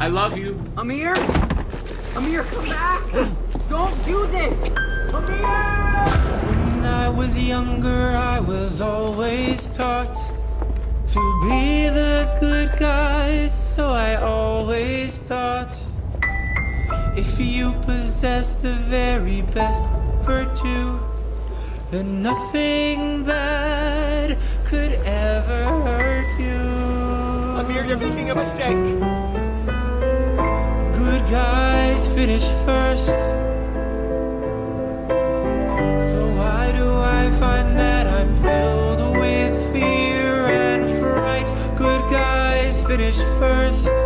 I love you. Amir? Amir, come back! Don't do this! Amir! When I was younger, I was always taught to be the good guy, so I always thought if you possess the very best virtue, then nothing bad could ever hurt you. Amir, you're making a mistake finish first. So why do I find that I'm filled with fear and fright? Good guys finish first.